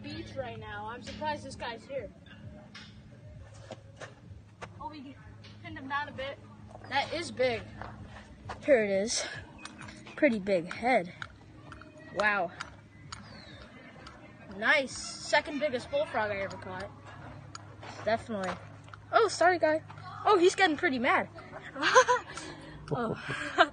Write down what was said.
beach right now. I'm surprised this guy's here. Oh, we pinned him down a bit. That is big. Here it is. Pretty big head. Wow. Nice. Second biggest bullfrog I ever caught. Definitely. Oh, sorry, guy. Oh, he's getting pretty mad. oh.